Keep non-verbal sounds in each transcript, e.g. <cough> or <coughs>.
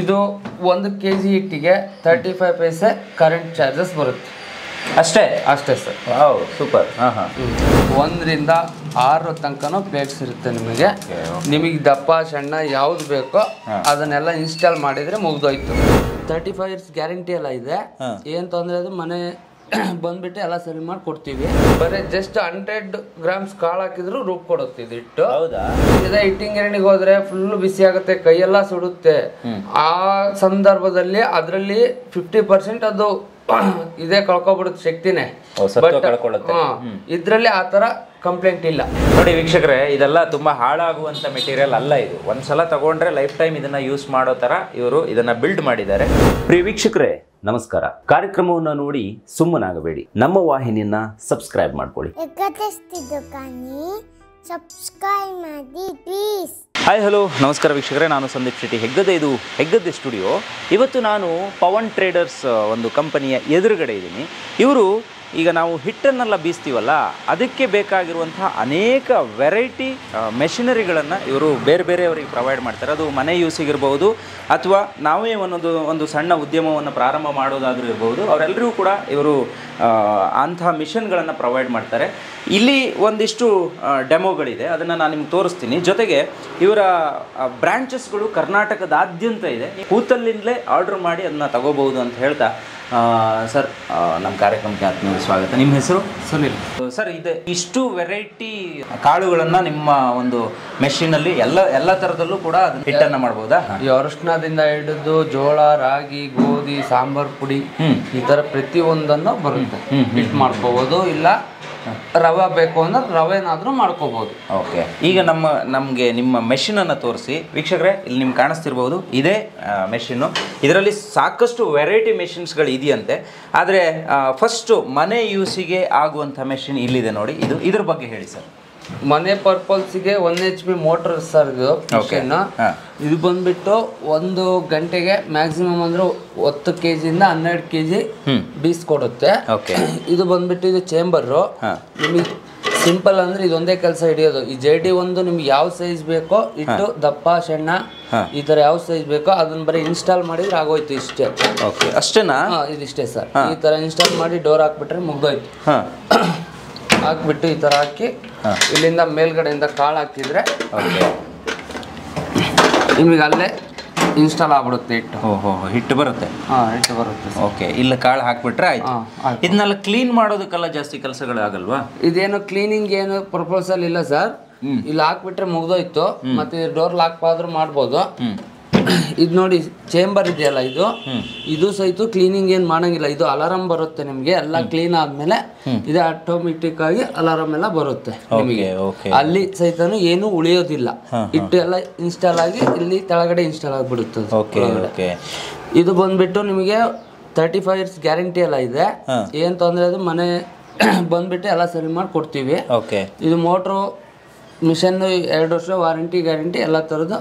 ಇದು ಒಂದು K G ಹಿಟ್ಟಿಗೆ thirty five paise current charges ಬರುತ್ತೆ. ಅಷ್ಟೇ? ಅಷ್ಟೇ ಸರ್. ಹೌದು ಸೂಪರ್. ಹಾಂ ಹಾಂ. ಒಂದರಿಂದ ಆರು ತನಕನೂ ಪ್ಲೇಟ್ಸ್ ಇರುತ್ತೆ ನಿಮಗೆ ನಿಮಗೆ ದಪ್ಪ ಸಣ್ಣ ಯಾವ್ದು ಬೇಕೋ ಅದನ್ನೆಲ್ಲ ಇನ್ಸ್ಟಾಲ್ ಮಾಡಿದರೆ ಮುಗ್ದೋಯ್ತು. ತರ್ಟಿ ಫೈವ್ ಇಯರ್ಸ್ ಗ್ಯಾರಂಟಿ ಎಲ್ಲ ಇದೆ. ಏನು ಏನ್ ತೊಂದರೆ ಅದು ಮನೆ ಬಂದ್ಬಿಟ್ಟು ಎಲ್ಲ ಸರಿ ಮಾಡಿ ಕೊಡ್ತೀವಿ. ಬರೀ ಜಸ್ಟ್ ಹಂಡ್ರೆಡ್ ಗ್ರಾಮ್ಸ್ ಕಾಳು ಹಾಕಿದ್ರು ರುಬ್ ಕೊಡುತ್ತೆ ಇದು ಹಿಟ್ಟು. ಹೌದಾ? ಇದೇ ಹಿಟ್ಟಿಂಗ್ ಗಿರಣಿಗೆ ಹೋದ್ರೆ ಫುಲ್ ಬಿಸಿ ಆಗುತ್ತೆ ಕೈಯೆಲ್ಲ ಸುಡುತ್ತೆ. ಆ ಸಂದರ್ಭದಲ್ಲಿ ಅದರಲ್ಲಿ ಫಿಫ್ಟಿ ಪರ್ಸೆಂಟ್ ಅದು <clears throat> ಇದೇ ಕಳ್ಕೊಬಿಡುತ್ತೆ ಶಕ್ತಿನೇ. ಇದ್ರಲ್ಲಿ ಆ ತರ ಕಂಪ್ಲೇಂಟ್ ಇಲ್ಲ. ನೋಡಿ ವೀಕ್ಷಕರೇ ಇದೆಲ್ಲ ತುಂಬಾ ಹಾಳಾಗುವಂತ ಮೆಟೀರಿಯಲ್ ಅಲ್ಲ ಇದು. ಒಂದ್ಸಲ ತಗೊಂಡ್ರೆ ಲೈಫ್ ಟೈಮ್ ಇದನ್ನ ಯೂಸ್ ಮಾಡೋ ತರ ಇವರು ಇದನ್ನ ಬಿಲ್ಡ್ ಮಾಡಿದ್ದಾರೆ. ಪ್ರಿಯ ವೀಕ್ಷಕರೇ ನಮಸ್ಕಾರ. ಕಾರ್ಯಕ್ರಮವನ್ನು ನೋಡಿ ಸುಮ್ಮನಾಗಬೇಡಿ. ನಮ್ಮ ವಾಹಿನಿಯನ್ನ ಸಬ್ಸ್ಕ್ರೈಬ್ ಮಾಡ್ಕೊಳ್ಳಿ. ಹಾಯ್ ಹಲೋ ನಮಸ್ಕಾರ ವೀಕ್ಷಕರೇ ನಾನು ಸಂದೀಪ್ ಶೆಟ್ಟಿ. ಹೆಗ್ಗದೆ ಇದು? ಹೆಗ್ಗದೆ ಸ್ಟುಡಿಯೋ ಇವತ್ತು ನಾನು ಪವನ್ ಟ್ರೇಡರ್ಸ್ ಒಂದು ಕಂಪನಿಯ ಎದುರುಗಡೆ ಇದ್ದೀನಿ. ಇವರು ಈಗ ನಾವು ಹಿಟ್ಟನ್ನೆಲ್ಲ ಬೀಸ್ತೀವಲ್ಲ, ಅದಕ್ಕೆ ಬೇಕಾಗಿರುವಂತಹ ಅನೇಕ ವೆರೈಟಿ ಮೆಷಿನರಿಗಳನ್ನು ಇವರು ಬೇರೆ ಬೇರೆಯವರಿಗೆ ಪ್ರೊವೈಡ್ ಮಾಡ್ತಾರೆ. ಅದು ಮನೆ ಯೂಸಿಗಿರ್ಬೋದು ಅಥವಾ ನಾವೇ ಒಂದೊಂದು, ಒಂದು ಸಣ್ಣ ಉದ್ಯಮವನ್ನು ಪ್ರಾರಂಭ ಮಾಡೋದಾದರೂ ಇರ್ಬೋದು ಅವರೆಲ್ಲರಿಗೂ ಕೂಡ ಇವರು ಅಂತಹ ಮಿಷನ್ಗಳನ್ನು ಪ್ರೊವೈಡ್ ಮಾಡ್ತಾರೆ. ಇಲ್ಲಿ ಒಂದಿಷ್ಟು ಡೆಮೋಗಳಿದೆ ಅದನ್ನು ನಾನು ನಿಮ್ಗೆ ತೋರಿಸ್ತೀನಿ. ಜೊತೆಗೆ ಇವರ ಬ್ರ್ಯಾಂಚಸ್ಗಳು ಕರ್ನಾಟಕದಾದ್ಯಂತ ಇದೆ. ಕೂತಲ್ಲಿಂದಲೇ ಆರ್ಡರ್ ಮಾಡಿ ಅದನ್ನ ತಗೋಬಹುದು ಅಂತ ಹೇಳ್ತಾ ಸರ್ ನಮ್ಮ ಕಾರ್ಯಕ್ರಮಕ್ಕೆ ಆತ್ಮೀಯ ಸ್ವಾಗತ. ನಿಮ್ಮ ಹೆಸರು? ಸುನಿಲ್. ಸರ್ ಇದು ಇಷ್ಟು ವೆರೈಟಿ ಕಾಳುಗಳನ್ನು ನಿಮ್ಮ ಒಂದು ಮೆಷಿನಲ್ಲಿ ಎಲ್ಲ ಎಲ್ಲ ಥರದಲ್ಲೂ ಕೂಡ ಅದನ್ನ ಹಿಟ್ಟನ್ನು ಮಾಡ್ಬೋದಾ? ಈ ಅರಿಶಿಣದಿಂದ ಹಿಡಿದು ಜೋಳ ರಾಗಿ ಗೋಧಿ ಸಾಂಬಾರ್ ಪುಡಿ. ಈ ಥರ ಪ್ರತಿಯೊಂದನ್ನು ಬರುತ್ತೆ. ಹಿಟ್ಟು ಮಾಡ್ಕೋಬೋದು. ಇಲ್ಲ ರವೆ ಬೇಕು ಅಂದ್ರೆ ರವೆನಾದರೂ ಮಾಡ್ಕೋಬಹುದು ಓಕೆ. ಈಗ ನಮ್ಮ, ನಮಗೆ ನಿಮ್ಮ ಮೆಷಿನನ್ನು ತೋರಿಸಿ. ವೀಕ್ಷಕರೇ, ಇಲ್ಲಿ ನಿಮ್ಗೆ ಕಾಣಿಸ್ತಿರ್ಬೋದು. ಇದೇ ಮೆಷಿನ್ನು ಇದರಲ್ಲಿ ಸಾಕಷ್ಟು ವೆರೈಟಿ ಮೆಷಿನ್ಸ್ಗಳು ಇದೆಯಂತೆ. ಆದರೆ ಫಸ್ಟು ಮನೆ ಯೂಸಿಗೆ ಆಗುವಂಥ ಮೆಷಿನ್ ಇಲ್ಲಿದೆ ನೋಡಿ. ಇದು ಇದ್ರ ಬಗ್ಗೆ ಹೇಳಿ ಸರ್. ಮನೆ ಪರ್ಪಲ್ಸ್ಗೆ one H P motor sir ಇದು. ಇದು ಬಂದ್ಬಿಟ್ಟು ಒಂದು ಗಂಟೆಗೆ ಮ್ಯಾಕ್ಸಿಮಮ್ ಅಂದ್ರೆ ಹತ್ತು ಕೆ ಜಿಯಿಂದ ಹನ್ನೆರಡು ಕೆ ಜಿ ಕೊಡುತ್ತೆ. ಬೀಸ್ಕೊಡುತ್ತೆ <coughs> ಇದು ಬಂದ್ಬಿಟ್ಟು ಇದು ಚೇಂಬರು ನಿಮಗೆ ಸಿಂಪಲ್ ಅಂದ್ರೆ ಇದೊಂದೇ ಕೆಲಸ ಹಿಡಿಯೋದು. ಈ ಜೆ ಡಿ ಒಂದು ನಿಮ್ಗೆ ಯಾವ ಸೈಜ್ ಬೇಕೋ ಇಟ್ಟು ದಪ್ಪ ಸಣ್ಣ. ಈ ತರ ಯಾವ ಸೈಜ್ ಬೇಕೋ ಅದನ್ನ ಬರೀ ಇನ್ಸ್ಟಾಲ್ ಮಾಡಿದ್ರೆ ಆಗೋಯ್ತು ಇಷ್ಟೇ. ಓಕೆ ಅಷ್ಟೇನಾ? ಇದಿಷ್ಟೇ ಸರ್ ಈ ತರ ಇನ್ಸ್ಟಾಲ್ ಮಾಡಿ ಡೋರ್ ಹಾಕ್ಬಿಟ್ರೆ ಮುಗ್ದೋಯ್ತು. <coughs> ಹಾಕ್ಬಿಟ್ಟು ಈ ತರ ಹಾಕಿ ಹಾ. ಇಲ್ಲಿಂದ ಮೇಲ್ಗಡೆಯಿಂದ ಕಾಳು ಹಾಕಿದ್ರೆ ಓಕೆ. ನಿಮಗೆ ಅಲ್ಲೇ ಇನ್ಸ್ಟಾಲ್ ಆಗ್ಬಿಡುತ್ತೆ ಇಟ್ಟು ಓಹೋ ಹಿಟ್ಟು ಬರುತ್ತೆ? ಹಾಂ ಹಿಟ್ಟು ಬರುತ್ತೆ ಓಕೆ ಇಲ್ಲಿ ಕಾಳು ಹಾಕ್ಬಿಟ್ರೆ ಆಯ್ತು. ಇದನ್ನೆಲ್ಲ ಕ್ಲೀನ್ ಮಾಡೋದಕ್ಕೆಲ್ಲ ಜಾಸ್ತಿ ಕೆಲಸಗಳಾಗಲ್ವಾ ಇದೇನು ಕ್ಲೀನಿಂಗ್ ಏನು ಪ್ರಪೋಸಲ್ ಇಲ್ಲ ಸರ್. ಇಲ್ಲಿ ಹಾಕ್ಬಿಟ್ರೆ ಮುಗ್ದೋಯ್ತು. ಮತ್ತೆ ಡೋರ್ ಲಾಕ್ ಆದ್ರೂ ಮಾಡ್ಬೋದು. <coughs> ಇದು ನೋಡಿ ಚೇಂಬರ್ ಇದೆಯಲ್ಲ ಇದು? ಇದು ಸಹಿತ ಕ್ಲೀನಿಂಗ್ ಏನು ಮಾಡಂಗಿಲ್ಲ. ಇದು ಅಲಾರಾಮ್ ಬರುತ್ತೆ ನಿಮಗೆ ಎಲ್ಲ ಕ್ಲೀನ್ ಆದಮೇಲೆ ಇದು ಆಟೋಮೆಟಿಕ್ ಆಗಿ ಅಲಾರಾಮ್ ಎಲ್ಲ ಬರುತ್ತೆ ನಿಮಗೆ. ಅಲ್ಲಿ ಸಹಿತ ಏನು ಉಳಿಯೋದಿಲ್ಲ. ಇಟ್ಟು ಎಲ್ಲ ಇನ್ಸ್ಟಾಲ್ ಆಗಿ ಇಲ್ಲಿ ಕೆಳಗಡೆ ಇನ್ಸ್ಟಾಲ್ ಆಗಿಬಿಡುತ್ತೆ ಓಕೆ ಓಕೆ ಇದು ಬಂದ್ಬಿಟ್ಟು ನಿಮಗೆ ತರ್ಟಿ ಫೈವ್ ಇಯರ್ಸ್ ಗ್ಯಾರಂಟಿ ಎಲ್ಲ ಇದೆ. ಏನು ತೊಂದರೆ ಅದು ಮನೆ <coughs> ಬಂದ್ಬಿಟ್ಟು ಎಲ್ಲ ಸರಿ ಮಾಡಿ ಕೊಡ್ತೀವಿ. ಓಕೆ ಇದು ಮೋಟ್ರು ಮಿಷನ್ ಎರಡು ವರ್ಷ ವಾರಂಟಿ ಗ್ಯಾರಂಟಿ ಎಲ್ಲ ಥರದ್ದು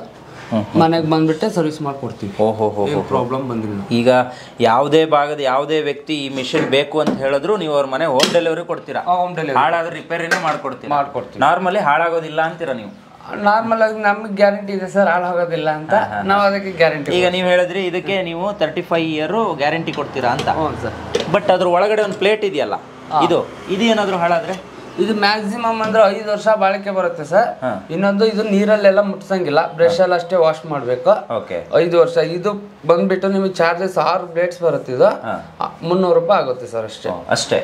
ಮನೆಗೆ ಬಂದ್ಬಿಟ್ಟೆ ಸರ್ವಿಸ್ ಮಾಡಿಕೊಡ್ತೀವಿ. ಓಹೋ ಪ್ರಾಬ್ಲಮ್ ಬಂದಿಲ್ಲ. ಈಗ ಯಾವುದೇ ಭಾಗದ ಯಾವುದೇ ವ್ಯಕ್ತಿ ಈ ಮಿಷಿನ್ ಬೇಕು ಅಂತ ಹೇಳಿದ್ರು ನೀವು ಅವ್ರ ಮನೆ ಹೋಮ್ ಡೆಲಿವರಿ ಕೊಡ್ತೀರಾ? ಹೋಮ್ ಡೆಲಿವರಿ ಹಾಳಾದ್ರೆ ರಿಪೇರಿನೇ ಮಾಡ್ಕೊಡ್ತೀರಾ? ಮಾಡ್ಕೊಡ್ತೀವಿ. ನಾರ್ಮಲಿ ಹಾಳಾಗೋದಿಲ್ಲ ಅಂತೀರಾ ನೀವು? ನಾರ್ಮಲ್ ಆಗಿ ನಮಗೆ ಗ್ಯಾರಂಟಿ ಇದೆ ಸರ್ ಹಾಳಾಗೋದಿಲ್ಲ ಅಂತ. ನಾವು ಅದಕ್ಕೆ ಗ್ಯಾರಂಟಿ ಈಗ ನೀವು ಹೇಳಿದ್ರಿ ಇದಕ್ಕೆ ನೀವು ತರ್ಟಿ ಫೈವ್ ಇಯರ್ ಗ್ಯಾರಂಟಿ ಕೊಡ್ತೀರಾ ಅಂತ. ಹೌದು ಸರ್ ಬಟ್ ಅದ್ರ ಒಳಗಡೆ ಒಂದು ಪ್ಲೇಟ್ ಇದೆಯಲ್ಲ? ಇದು ಇದು ಏನಾದರೂ ಹಾಳಾದ್ರೆ? ಇದು ಮ್ಯಾಕ್ಸಿಮಮ್ ಅಂದ್ರೆ ಐದು ವರ್ಷ ಬಾಳಿಕೆ ಬರುತ್ತೆ ಸರ್. ಇನ್ನೊಂದು ಇದು ನೀರಲ್ಲೆಲ್ಲ ಮುಟ್ಸಂಗಿಲ್ಲ. ಬ್ರಷ್ ಅಲ್ಲಿ ಅಷ್ಟೇ ವಾಶ್ ಮಾಡ್ಬೇಕು. ಓಕೆ. ಐದು ವರ್ಷ. ಇದು ಬಂದ್ಬಿಟ್ಟು ನಿಮಗೆ ಚಾರ್ಜಸ್ ಆರು ಪ್ಲೇಟ್ಸ್ ಬರುತ್ತೆ ಇದು. ಮುನ್ನೂರು ರೂಪಾಯಿ ಆಗುತ್ತೆ ಸರ್ ಅಷ್ಟೇ. ಅಷ್ಟೇ?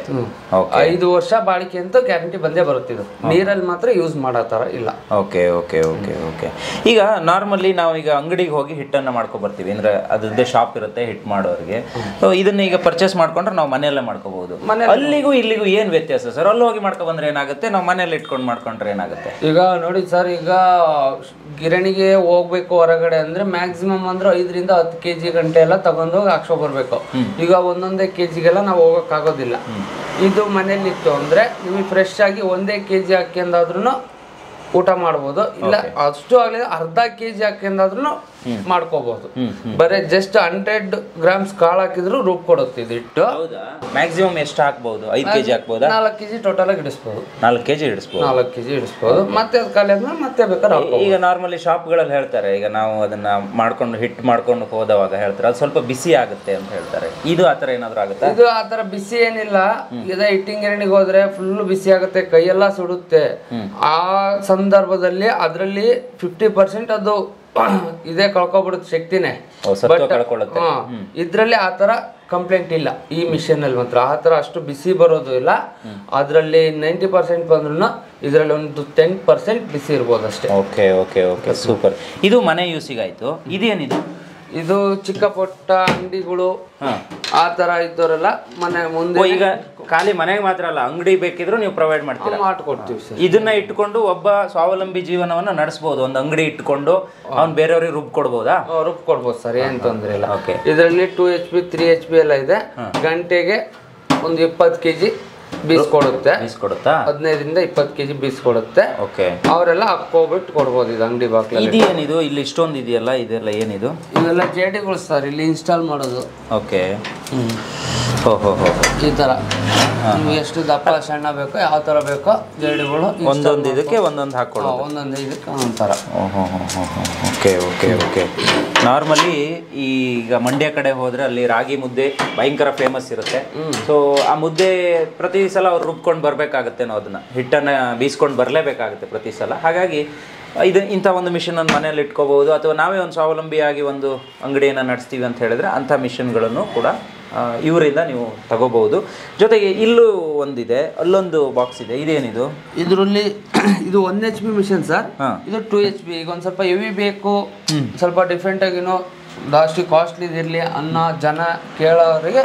ಐದು ವರ್ಷ ಬಾಳಿಕೆ ಅಂತ ಗ್ಯಾರಂಟಿ ಬಂದೇ ಬರುತ್ತೆ ಇದು. ನೀರಲ್ಲಿ ಮಾತ್ರ ಯೂಸ್ ಮಾಡೋ ಇಲ್ಲ. Okay okay okay okay. ಈಗ ನಾರ್ಮಲಿ ನಾವು ಈಗ ಅಂಗಡಿಗೆ ಹೋಗಿ ಹಿಟ್ಟನ್ನು ಮಾಡ್ಕೊ ಬರ್ತೀವಿ. ಅಂದ್ರೆ ಅದ್ರದ್ದೇ ಶಾಪ್ ಇರುತ್ತೆ ಹಿಟ್ ಮಾಡೋರಿಗೆ. ಸೊ ಇದನ್ನ ಈಗ ಪರ್ಚೇಸ್ ಮಾಡ್ಕೊಂಡ್ರೆ ನಾವು ಮನೆಯಲ್ಲೇ ಮಾಡ್ಕೋಬಹುದು ಅಲ್ಲಿಗೂ ಇಲ್ಲಿಗೂ ಏನ್ ವ್ಯತ್ಯಾಸ ಸರ್? ಅಲ್ಲಿ ಹೋಗಿ ಮಾಡ್ಕೊ ಬಂದ್ರೆ ಏನಾಗುತ್ತೆ? ನಾವು ಮನೇಲಿ ಇಟ್ಕೊಂಡು ಮಾಡ್ಕೊಂಡ್ರೆ ಏನಾಗುತ್ತೆ? ಈಗ ನೋಡಿ ಸರ್ ಈಗ ಗಿರಣಿಗೆ ಹೋಗ್ಬೇಕು ಹೊರಗಡೆ ಅಂದ್ರೆ ಮ್ಯಾಕ್ಸಿಮಮ್ ಅಂದ್ರೆ ಐದರಿಂದ ಹತ್ತು ಕೆ ಜಿ ಗಂಟೆ ಎಲ್ಲ ತಗೊಂಡೋಗಿ ಹಾಕ್ಸೋ ಬರ್ಬೇಕು. ಈಗ ಒಂದೊಂದೇ ಕೆ ಜಿಗೆಲ್ಲ ನಾವು ಹೋಗೋಕ್ಕಾಗೋದಿಲ್ಲ ಇದು ಮನೇಲಿ ಇತ್ತು ಅಂದ್ರೆ ನಿಮಗೆ ಫ್ರೆಶ್ ಆಗಿ ಒಂದೇ ಕೆ ಜಿ ಹಾಕ್ಯಂದಾದ್ರೂ ಊಟ ಮಾಡ್ಬೋದು. ಇಲ್ಲ ಅಷ್ಟು ಆಗಲಿ ಅರ್ಧ ಕೆ ಜಿ ಹಾಕ್ಯಂದಾದ್ರೂ ಮಾಡ್ಕೋಬಹುದು. ಬರೀ ಜಸ್ಟ್ ಹಂಡ್ರೆಡ್ ಗ್ರಾಮ್ಸ್ ಕಾಳು ಹಾಕಿದ್ರು ರೂಪ್ ಕೊಡುತ್ತೆ ಇದು ಹಿಟ್ಟು ಹೌದಾ? ಮ್ಯಾಕ್ಸಿಮಮ್ ಎಷ್ಟು ಹಾಕ್ಬಹುದು ಐದು ಕೆಜಿ ಹಾಕ್ಬಹುದು ನಾಲ್ಕು ಕೆಜಿ ಟೋಟಲ್ ಆಗಿ ಇಡಿಸಬಹುದು ನಾಲ್ಕು ಕೆಜಿ ಇಡಿಸ್ಬೋದು. ನಾಲ್ಕು ಕೆಜಿ ಇಡಿಸಬಹುದು ಮತ್ತೆ ಅದು ಖಾಲಿ ಆದ್ಮೇಲೆ ಮತ್ತೆ ಬೇಕಾದ್ರೆ ಈಗ ನಾರ್ಮಲಿ ಶಾಪ್ಗಳಲ್ಲಿ ಹೇಳ್ತಾರೆ ಈಗ ನಾವು ಅದನ್ನ ಮಾಡ್ಕೊಂಡು ಹಿಟ್ ಮಾಡ್ಕೊಂಡು ಹೋದವಾಗ ಹೇಳ್ತಾರೆ. ಅದು ಸ್ವಲ್ಪ ಬಿಸಿ ಆಗುತ್ತೆ ಅಂತ ಹೇಳ್ತಾರೆ. ಇದು ಆತರ ಏನಾದ್ರು ಆಗುತ್ತೆ? ಇದು ಆತರ ತರ ಬಿಸಿ ಏನಿಲ್ಲ. ಇದ ಹಿಟ್ಟಿಂಗ್ ಗಿರಣಿಗೆ ಹೋದ್ರೆ ಫುಲ್ ಬಿಸಿ ಆಗುತ್ತೆ ಕೈಯೆಲ್ಲ ಸುಡುತ್ತೆ. ಆ ಸಂದರ್ಭದಲ್ಲಿ ಅದರಲ್ಲಿ ಫಿಫ್ಟಿ ಪರ್ಸೆಂಟ್ ಅದು ಇದೇ ಕಳ್ಕೊಬಿಡುತ್ತೆ ಶಕ್ತಿನೇ. ಇದ್ರಲ್ಲಿ ಆ ತರ ಕಂಪ್ಲೇಂಟ್ ಇಲ್ಲ ಈ ಮಿಷನ್ ಅಲ್ಲಿ ಮಾತ್ರ. ಆ ತರ ಅಷ್ಟು ಬಿಸಿ ಬರೋದು ಇಲ್ಲ. ಅದ್ರಲ್ಲಿ ನೈಂಟಿ ಪರ್ಸೆಂಟ್ ಬಂದ್ರು ಇದ್ರಲ್ಲಿ ಒಂದು ಟೆನ್ ಪರ್ಸೆಂಟ್ ಬಿಸಿ ಇರ್ಬೋದು ಅಷ್ಟೇ ಓಕೆ ಓಕೆ ಓಕೆ ಸೂಪರ್ ಇದು ಮನೆ ಯೂಸಿಗಾಯ್ತು ಇದೇನಿದು? ಇದು ಚಿಕ್ಕ ಪುಟ್ಟ ಅಂಗಡಿಗಳು ಆ ತರ ಇದ್ದವರೆಲ್ಲ ಮನೆ ಮುಂದೆ ಈಗ ಖಾಲಿ ಮನೆಗೆ ಮಾತ್ರ ಅಲ್ಲ ಅಂಗಡಿ ಬೇಕಿದ್ರು ನೀವು ಪ್ರೊವೈಡ್ ಮಾಡ್ತೀರಾ? ಮಾಡ್ಕೊಡ್ತೀವಿ ಸರ್. ಇದನ್ನ ಇಟ್ಕೊಂಡು ಒಬ್ಬ ಸ್ವಾವಲಂಬಿ ಜೀವನವನ್ನ ನಡೆಸಬಹುದು ಒಂದು ಅಂಗಡಿ ಇಟ್ಕೊಂಡು ಅವ್ನ್ ಬೇರೆಯವ್ರಿಗೆ ರುಬ್ ಕೊಡ್ಬೋದಾ? ರುಬ್ ಕೊಡ್ಬೋದು ಸರ್ ಏನ್ ತೊಂದ್ರೆ ಇಲ್ಲ. ಇದರಲ್ಲಿ two H P three H P ಎಲ್ಲ ಇದೆ. ಗಂಟೆಗೆ ಒಂದು ಇಪ್ಪತ್ತು ಕೆಜಿ ಬೀಸ್ ಕೊಡುತ್ತೆ ಇಸ್ಕೊಡುತ್ತಾ ಹದಿನೈದರಿಂದ ಇಪ್ಪತ್ತು ಕೆಜಿ ಬೀಸ್ ಕೊಡುತ್ತೆ ಓಕೆ. ಅವರೆಲ್ಲ ಹಾಕೋಬಿಟ್ಟು ಕೊಡ್ಬೋದು ಇದು ಅಂಗಡಿ ಬಾಕ್ಲಲ್ಲಿ. ಇದು ಏನಿದು ಇಲ್ಲಿ ಇಷ್ಟೊಂದು ಇದೆಯಲ್ಲ ಇದೆಲ್ಲ ಏನಿದು? ಇವೆಲ್ಲ ಜೇಡಿಗಳು ಸರ್ ಇಲ್ಲಿ ಇನ್ಸ್ಟಾಲ್ ಮಾಡೋದು. ಓಕೆ. ಈ ತರ. ನಿಮ್ಗೆ ಎಷ್ಟು ದಪ್ಪ ಸಣ್ಣ ಬೇಕೋ ಯಾವ ತರ ಬೇಕೋ ಜೇಡಿಗಳು ಒಂದೊಂದು ಇದಕ್ಕೆ ಒಂದೊಂದು ಹಾಕೊಳ್ಳೋ ಒಂದೊಂದು ಇದಕ್ಕೆ ಒಂದೊಂದು ತರ. Okay okay okay. ನಾರ್ಮಲಿ ಈಗ ಮಂಡ್ಯ ಕಡೆ ಹೋದ್ರೆ ಅಲ್ಲಿ ರಾಗಿ ಮುದ್ದೆ ಭಯಂಕರ ಫೇಮಸ್ ಇರುತ್ತೆ. ಸೊ ಆ ಮುದ್ದೆ ಪ್ರತಿ ಸಲ ಅವ್ರು ರುಬ್ಕೊಂಡು ಬರ್ಬೇಕಾಗತ್ತೆ ನಾವು ಅದನ್ನ. ಹಿಟ್ಟನ್ನ ಬೀಸ್ಕೊಂಡು ಬರಲೇಬೇಕಾಗುತ್ತೆ ಪ್ರತಿ ಸಲ. ಹಾಗಾಗಿ ಇದು ಇಂಥ ಒಂದು ಮಿಷನ್ ಒಂದು ಮನೆಯಲ್ಲಿ ಇಟ್ಕೋಬಹುದು. ಅಥವಾ ನಾವೇ ಒಂದು ಸ್ವಾವಲಂಬಿಯಾಗಿ ಒಂದು ಅಂಗಡಿಯನ್ನು ನಡೆಸ್ತೀವಿ ಅಂತ ಹೇಳಿದ್ರೆ ಅಂಥ ಮಿಷನ್ಗಳನ್ನು ಕೂಡ ಇವರಿಂದ ನೀವು ತಗೋಬಹುದು. ಜೊತೆಗೆ ಇಲ್ಲೂ ಒಂದಿದೆ ಅಲ್ಲೊಂದು ಬಾಕ್ಸ್ ಇದೆ. ಇದೇನಿದು? ಇದರಲ್ಲಿ <clears throat> ಇದು one H P machine sir ಇದು ಟೂ ಎಚ್ ಪಿ ಈಗ ಒಂದು ಸ್ವಲ್ಪ ಹೆವಿ ಬೇಕು ಸ್ವಲ್ಪ ಡಿಫ್ರೆಂಟ್ ಆಗಿನೋ ಜಾಸ್ತಿ ಕಾಸ್ಟ್ಲಿ ಇರಲಿ ಅನ್ನೋ ಜನ ಕೇಳೋರಿಗೆ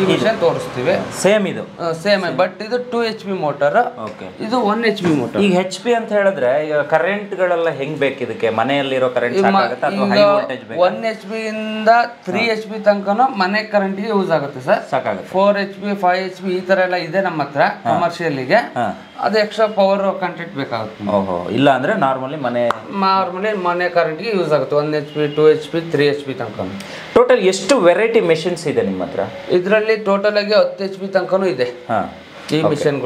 ಈ ಮಿಷನ್ ತೋರಿಸ್ತೀವಿ. ಸೇಮ್ ಇದು. ಸೇಮ್ ಬಟ್ ಇದು two H P motor okay ಇದು ಒನ್ ಎಚ್ ಪಿ ಮೋಟರ್ ಈಗ ಹೆಚ್ ಪಿ ಅಂತ ಹೇಳಿದ್ರೆ ಕರೆಂಟ್ ಗಳೆಲ್ಲ ಹೆಂಗ್ ಬೇಕು ಇದಕ್ಕೆ? ಮನೆಯಲ್ಲಿರೋ ಕರೆಂಟ್ ಒನ್ ಎಚ್ ಪಿ ಇಂದ ತ್ರೀ ಎಚ್ ಪಿ ತನಕನೂ ಮನೆ ಕರೆಂಟ್ ಯೂಸ್ ಆಗುತ್ತೆ ಸರ್. ಸಾಕಾಗುತ್ತೆ. Four H P five H P ಈ ತರ ಎಲ್ಲ ಇದೆ ನಮ್ಮ ಹತ್ರ ಕಮರ್ಷಿಯಲ್ಗೆ ಗೆ. ಅದು ಎಕ್ಸ್ಟ್ರಾ ಪವರ್ ಕಂಟೆಂಟ್ ಬೇಕಾಗುತ್ತೆ ಓಹೋ. ಇಲ್ಲ ಅಂದ್ರೆ ನಾರ್ಮಲಿ ಮನೆ ನಾರ್ಮಲಿ ಮನೆ ಕರೆಂಟ್ಗೆ ಯೂಸ್ ಆಗುತ್ತೆ. One H P two H P three H P ತನಕ ಟೋಟಲ್ ಎಷ್ಟು ವೆರೈಟಿ ಮೆಷಿನ್ಸ್ ಇದೆ ನಿಮ್ಮ ಹತ್ರ? ಇದರಲ್ಲಿ ಟೋಟಲ್ ಆಗಿ ಹತ್ತು ಎಚ್ ಪಿ ತನಕನೂ ಇದೆ. ಈ ಮಿಷನ್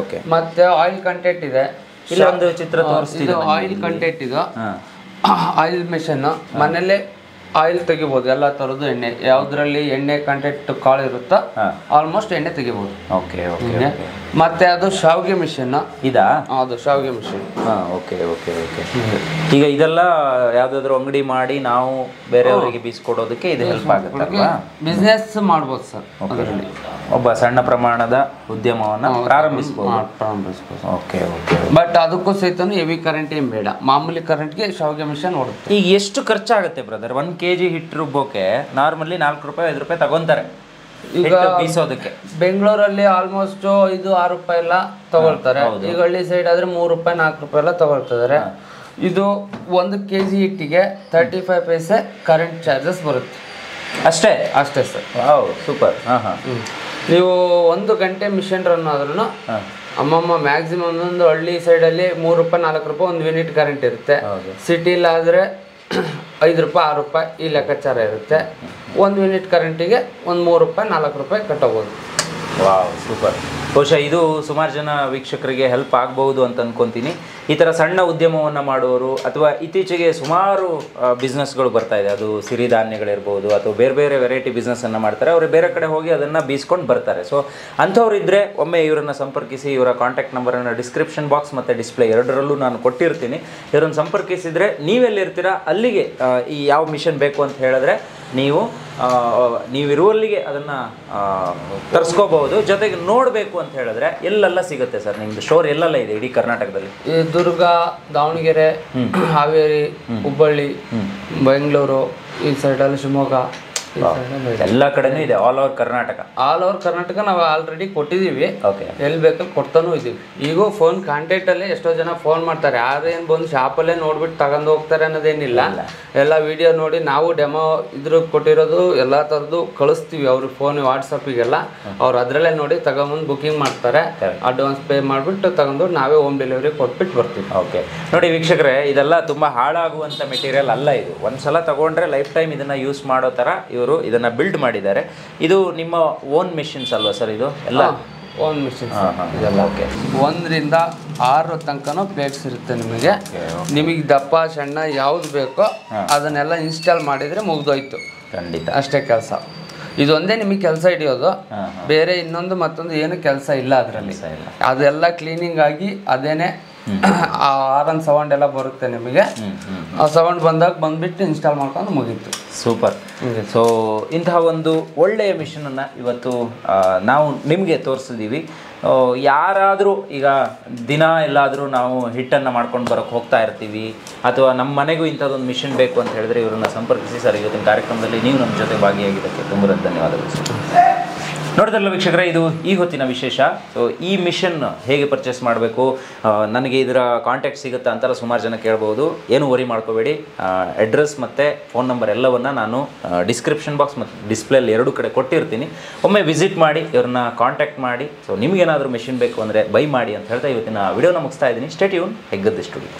ಓಕೆ ಮತ್ತೆ ಆಯಿಲ್ ಕಂಟೆಂಟ್ ಇದೆ. ಇಲ್ಲೊಂದು ಚಿತ್ರ ತೋರಿಸ್ತಿದೆ ಆಯಿಲ್ ಕಂಟೆಂಟ್ ಇದು. ಆಯಿಲ್ ಮಿಷನ್ <coughs> ಮನೇಲೆ ಆಯಿಲ್ ತೆಗಿಬೋದು ಎಲ್ಲ ತರದ್ದು ಎಣ್ಣೆ. ಯಾವ್ದ್ರಲ್ಲಿ ಎಣ್ಣೆ ಕಂಟೆಂಟ್ ಕಾಳು ಇರುತ್ತಾ ಆಲ್ಮೋಸ್ಟ್ ಎಣ್ಣೆ ತೆಗಿಬೋದು. ಓಕೆ ಓಕೆ ಮತ್ತೆ ಅದು ಶಾವಿಗೆ ಮಿಷನ್ ಇದಾ? ಅದು ಶಾವ್ಗೆ ಮಿಷನ್ ಹಾ ಓಕೆ ಓಕೆ ಓಕೆ. ಈಗ ಇದೆಲ್ಲ ಯಾವ್ದಾದ್ರು ಅಂಗಡಿ ಮಾಡಿ ನಾವು ಬೇರೆಯವರಿಗೆ ಬೀಸ್ಕೊಡೋದಕ್ಕೆ ಇದು ಹೆಲ್ಪ್ ಆಗುತ್ತೆ ಬಿಸ್ನೆಸ್ ಮಾಡ್ಬೋದು ಸರ್ ಅದರಲ್ಲಿ. ಒಬ್ಬ ಸಣ್ಣ ಪ್ರಮಾಣದ ಉದ್ಯಮವನ್ನ ಪ್ರಾರಂಭಿಸಬಹುದು ಓಕೆ ಓಕೆ ಬಟ್ ಅದಕ್ಕೂ ಸಹಿತ ಹೆವಿ ಕರೆಂಟ್ ಏನ್ ಬೇಡ. ಮಾಮೂಲಿ ಕರೆಂಟ್ಗೆ ಶಾವಿಗೆ ಮಿಷನ್ ಓಡುತ್ತೆ. ಈಗ ಎಷ್ಟು ಖರ್ಚಾಗುತ್ತೆ ಬ್ರದರ್ ಒನ್ ಕೆ ಜಿ ಹಿಟ್ಟು ರುಬ್ಬೋಕೆ ನಾರ್ಮಲಿ ನಾಲ್ಕು ರೂಪಾಯಿ ಐದು ರೂಪಾಯಿ ತಗೊಂತಾರೆ. ಈಗ ಬೀಸೋದಕ್ಕೆ. ಬೆಂಗಳೂರಲ್ಲಿ ಆಲ್ಮೋಸ್ಟ್ ಐದು ಆರು ರೂಪಾಯಿ ಎಲ್ಲ ತಗೊಳ್ತಾರೆ. ಈಗ ಹಳ್ಳಿ ಸೈಡ್ ಆದ್ರೆ ಮೂರು ರೂಪಾಯಿ ನಾಲ್ಕು ರೂಪಾಯಿ ಎಲ್ಲ ತಗೊಳ್ತಿದ್ದಾರೆ. ಇದು ಒಂದು ಕೆ ಜಿ ಹಿಟ್ಟಿಗೆ thirty five paise current charges ಬರುತ್ತೆ. ಅಷ್ಟೇ? ಅಷ್ಟೇ ಸರ್ ಹೌದು ಸೂಪರ್ ಹಾ ಹಾ. ನೀವು ಒಂದು ಗಂಟೆ ಮಿಷನ್ ರನ್ ಆದ್ರೂ ಅಮ್ಮಮ್ಮ ಮ್ಯಾಕ್ಸಿಮಮ್ ಒಂದು ಹಳ್ಳಿ ಸೈಡಲ್ಲಿ ಮೂರು ರೂಪಾಯಿ ನಾಲ್ಕು ರೂಪಾಯಿ ಒಂದು ಯೂನಿಟ್ ಕರೆಂಟ್ ಇರುತ್ತೆ. ಸಿಟಿಲಾದರೆ ಐದು ರೂಪಾಯಿ, ಆರು ರೂಪಾಯಿ ಈ ಲೆಕ್ಕಾಚಾರ ಇರುತ್ತೆ. ಒಂದು ಯೂನಿಟ್ ಕರೆಂಟಿಗೆ ಒಂದು ಮೂರು ರೂಪಾಯಿ, ನಾಲ್ಕು ರೂಪಾಯಿ ಕಟ್ಟಬೋದು. Wow, super. ಬಹುಶಃ ಇದು ಸುಮಾರು ಜನ ವೀಕ್ಷಕರಿಗೆ ಹೆಲ್ಪ್ ಆಗಬಹುದು ಅಂತ ಅನ್ಕೊಂತೀನಿ. ಈ ಥರ ಸಣ್ಣ ಉದ್ಯಮವನ್ನು ಮಾಡುವವರು ಅಥವಾ ಇತ್ತೀಚೆಗೆ ಸುಮಾರು ಬಿಸ್ನೆಸ್ಗಳು ಬರ್ತಾ ಇದೆ. ಅದು ಸಿರಿಧಾನ್ಯಗಳಿರ್ಬೋದು ಅಥವಾ ಬೇರೆ ಬೇರೆ ವೆರೈಟಿ ಬಿಸ್ನೆಸ್ಸನ್ನು ಮಾಡ್ತಾರೆ. ಅವರು ಬೇರೆ ಕಡೆ ಹೋಗಿ ಅದನ್ನು ಬೀಸ್ಕೊಂಡು ಬರ್ತಾರೆ. ಸೊ ಅಂಥವ್ರು ಇದ್ದರೆ ಒಮ್ಮೆ ಇವರನ್ನು ಸಂಪರ್ಕಿಸಿ, ಇವರ ಕಾಂಟ್ಯಾಕ್ಟ್ ನಂಬರನ್ನು ಡಿಸ್ಕ್ರಿಪ್ಷನ್ ಬಾಕ್ಸ್ ಮತ್ತು ಡಿಸ್ಪ್ಲೇ ಎರಡರಲ್ಲೂ ನಾನು ಕೊಟ್ಟಿರ್ತೀನಿ. ಇವರನ್ನು ಸಂಪರ್ಕಿಸಿದರೆ ನೀವೆಲ್ಲಿರ್ತೀರಾ? ಅಲ್ಲಿಗೆ ಈ ಯಾವ ಮಿಷನ್ ಬೇಕು ಅಂತ ಹೇಳಿದ್ರೆ ನೀವು ನೀವಿರುವಲ್ಲಿಗೆ ಅದನ್ನು ತರಿಸ್ಕೋಬಹುದು. ಜೊತೆಗೆ ನೋಡಬೇಕು ಅಂತ ಹೇಳಿದ್ರೆ ಎಲ್ಲೆಲ್ಲ ಸಿಗುತ್ತೆ ಸರ್? ನಿಮ್ದು ಸ್ಟೋರ್ ಎಲ್ಲೆಲ್ಲ ಇದೆ ಇಡೀ ಕರ್ನಾಟಕದಲ್ಲಿ? ದುರ್ಗ ದಾವಣಗೆರೆ ಹಾವೇರಿ ಹುಬ್ಬಳ್ಳಿ ಬೆಂಗಳೂರು ಈ ಸೈಡಲ್ಲಿ ಶಿವಮೊಗ್ಗ. ಎಲ್ಲ ಕಡೆನೂ ಇದೆ all over Karnataka all over Karnataka ನಾವು ಆಲ್ರೆಡಿ ಕೊಟ್ಟಿದ್ದೀವಿ. ಓಕೆ ಎಲ್ಲಿ ಬೇಕಲ್ಲಿ ಕೊಡ್ತಾನೂ ಇದೀವಿ ಈಗ ಫೋನ್ ಕಾಂಟ್ಯಾಕ್ಟ್ ಅಲ್ಲಿ ಎಷ್ಟೋ ಜನ ಫೋನ್ ಮಾಡ್ತಾರೆ. ಯಾರೇನ್ ಬಂದು ಶಾಪಲ್ಲೇ ನೋಡ್ಬಿಟ್ಟು ತಗೊಂಡು ಹೋಗ್ತಾರೆ ಅನ್ನೋದೇನಿಲ್ಲ. ಎಲ್ಲ ವಿಡಿಯೋ ನೋಡಿ ನಾವು ಡೆಮೋ ಇದ್ರ ಕೊಟ್ಟಿರೋದು ಎಲ್ಲಾ ತರದ್ದು ಕಳಿಸ್ತೀವಿ ಅವ್ರ ಫೋನ್ ವಾಟ್ಸಪ್ಪಿಗೆಲ್ಲ ಅವ್ರು ಅದ್ರಲ್ಲೇ ನೋಡಿ ತಗೊಂಡ್ಬಂದು ಬುಕಿಂಗ್ ಮಾಡ್ತಾರೆ. ಅಡ್ವಾನ್ಸ್ ಪೇ ಮಾಡಿಬಿಟ್ಟು ತಗೊಂಡು ನಾವೇ ಹೋಮ್ ಡೆಲಿವರಿ ಕೊಟ್ಬಿಟ್ಟು ಬರ್ತೀವಿ. ಓಕೆ ನೋಡಿ ವೀಕ್ಷಕರೇ ಇದೆಲ್ಲ ತುಂಬ ಹಾಳಾಗುವಂಥ ಮೆಟೀರಿಯಲ್ ಅಲ್ಲ ಇದು. ಒಂದ್ಸಲ ತಗೊಂಡ್ರೆ ಲೈಫ್ ಟೈಮ್ ಇದನ್ನ ಯೂಸ್ ಮಾಡೋ ಥರ ಇವರು ಇದನ್ನ ಬಿಲ್ಡ್ ಮಾಡಿದ್ದಾರೆ. ಇದು ನಿಮ್ಮ ಓನ್ ಮಿಷಿನ್ಸ್ ಅಲ್ವಾ ಸರ್ ಇದು? ಎಲ್ಲ? ಓನ್ ಮಿಷಿನ್ ಇದೆಲ್ಲ. ಓಕೆ. ಒಂದರಿಂದ ಆರು ತನಕನೂ ಪ್ಲೇಟ್ಸ್ ಇರುತ್ತೆ ನಿಮಗೆ ನಿಮಗೆ ದಪ್ಪ ಸಣ್ಣ ಯಾವ್ದು ಬೇಕೋ ಅದನ್ನೆಲ್ಲ ಇನ್ಸ್ಟಾಲ್ ಮಾಡಿದ್ರೆ ಮುಗ್ದೋಯ್ತು. ಖಂಡಿತ. ಅಷ್ಟೇ ಕೆಲಸ. ಇದೊಂದೇ ನಿಮಗೆ ಕೆಲಸ ಹಿಡಿಯೋದು. ಬೇರೆ ಇನ್ನೊಂದು ಮತ್ತೊಂದು ಏನು ಕೆಲಸ ಇಲ್ಲ ಅದರಲ್ಲಿ. ಅದೆಲ್ಲ ಕ್ಲೀನಿಂಗ್ ಆಗಿ ಅದೇನೆ ಆ ಆರನ್ ಸೌಂಡ್ ಎಲ್ಲ ಬರುತ್ತೆ ನಿಮಗೆ. ಆ ಸೌಂಡ್ ಬಂದಾಗ ಬಂದ್ಬಿಟ್ಟು ಇನ್ಸ್ಟಾಲ್ ಮಾಡ್ಕೊಂಡು ಮುಗೀತು. ಸೂಪರ್ ಸೊ ಇಂತಹ ಒಂದು ಒಳ್ಳೆಯ ಮಿಷನನ್ನು ಇವತ್ತು ನಾವು ನಿಮಗೆ ತೋರಿಸಿದ್ದೀವಿ ಯಾರಾದರೂ ಈಗ ದಿನ ಎಲ್ಲಾದರೂ ನಾವು ಹಿಟ್ಟನ್ನು ಮಾಡ್ಕೊಂಡು ಬರೋಕ್ಕೆ ಹೋಗ್ತಾ ಇರ್ತೀವಿ ಅಥವಾ ನಮ್ಮ ಮನೆಗೂ ಇಂಥದ್ದೊಂದು ಮಿಷನ್ ಬೇಕು ಅಂತ ಹೇಳಿದ್ರೆ ಇವರನ್ನ ಸಂಪರ್ಕಿಸಿ ಸರ್. ಇವತ್ತಿನ ಕಾರ್ಯಕ್ರಮದಲ್ಲಿ ನೀವು ನಮ್ಮ ಜೊತೆ ಭಾಗಿಯಾಗಿದ್ದಕ್ಕೆ ತುಂಬ ಧನ್ಯವಾದಗಳು ನೋಡಿದ್ರಲ್ಲ ವೀಕ್ಷಕರೇ, ಇದು ಈ ಹೊತ್ತಿನ ವಿಶೇಷ. ಸೊ ಈ ಮಿಷನ್ ಹೇಗೆ ಪರ್ಚೇಸ್ ಮಾಡಬೇಕು? ನನಗೆ ಇದರ ಕಾಂಟ್ಯಾಕ್ಟ್ ಸಿಗುತ್ತಾ ಅಂತೆಲ್ಲ ಸುಮಾರು ಜನ ಕೇಳ್ಬೋದು. ಏನು ವರಿ ಮಾಡ್ಕೋಬೇಡಿ. ಅಡ್ರೆಸ್ ಮತ್ತು ಫೋನ್ ನಂಬರ್ ಎಲ್ಲವನ್ನು ನಾನು ಡಿಸ್ಕ್ರಿಪ್ಷನ್ ಬಾಕ್ಸ್ ಮತ್ತು ಡಿಸ್ಪ್ಲೇಲಿ ಎರಡು ಕಡೆ ಕೊಟ್ಟಿರ್ತೀನಿ. ಒಮ್ಮೆ ವಿಸಿಟ್ ಮಾಡಿ, ಇವ್ರನ್ನ ಕಾಂಟ್ಯಾಕ್ಟ್ ಮಾಡಿ. ಸೊ ನಿಮಗೇನಾದರೂ ಮಿಷಿನ್ ಬೇಕು ಅಂದರೆ ಬೈ ಮಾಡಿ ಅಂತ ಹೇಳ್ತಾ ಇವತ್ತಿನ ವಿಡಿಯೋನ ಮುಗಿಸ್ತಾ ಇದ್ದೀನಿ. ಸ್ಟೇಟ್ ಇವನ್ ಸ್ಟುಡಿಯೋ